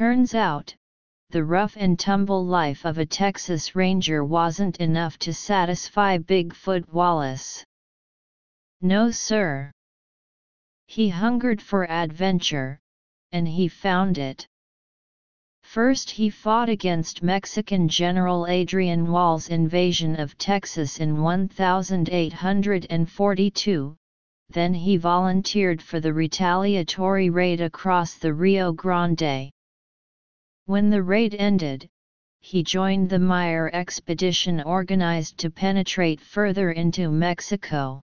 Turns out, the rough and tumble life of a Texas Ranger wasn't enough to satisfy Bigfoot Wallace. No sir. He hungered for adventure, and he found it. First he fought against Mexican General Adrian Woll's invasion of Texas in 1842, then he volunteered for the retaliatory raid across the Rio Grande. When the raid ended, he joined the Mier expedition organized to penetrate further into Mexico.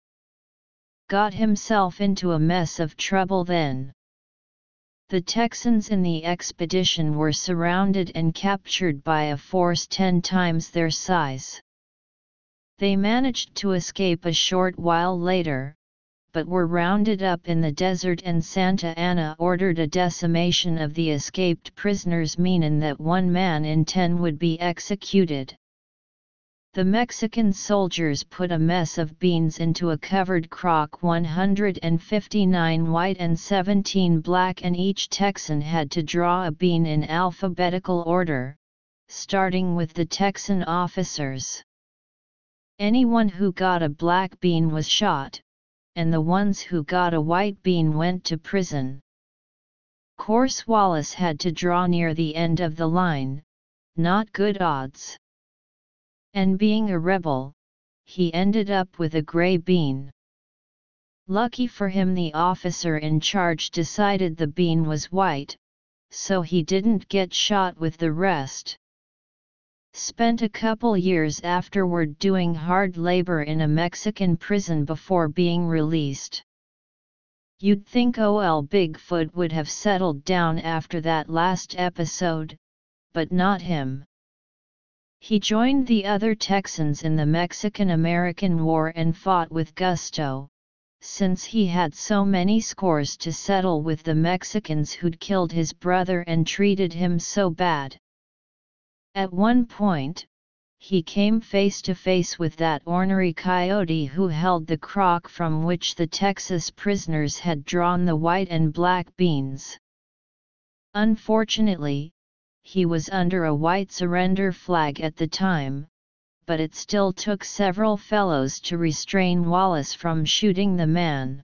Got himself into a mess of trouble then. The Texans in the expedition were surrounded and captured by a force ten times their size. They managed to escape a short while later, but were rounded up in the desert and Santa Anna ordered a decimation of the escaped prisoners meaning that one man in ten would be executed. The Mexican soldiers put a mess of beans into a covered crock 159 white and 17 black and each Texan had to draw a bean in alphabetical order, starting with the Texan officers. Anyone who got a black bean was shot, and the ones who got a white bean went to prison. Course Wallace had to draw near the end of the line, not good odds. And being a rebel, he ended up with a grey bean. Lucky for him the officer in charge decided the bean was white, so he didn't get shot with the rest. Spent a couple years afterward doing hard labor in a Mexican prison before being released. You'd think OL Bigfoot would have settled down after that last episode, but not him. He joined the other Texans in the Mexican-American War and fought with gusto, since he had so many scores to settle with the Mexicans who'd killed his brother and treated him so bad. At one point, he came face to face with that ornery coyote who held the crock from which the Texas prisoners had drawn the white and black beans. Unfortunately, he was under a white surrender flag at the time, but it still took several fellows to restrain Wallace from shooting the man.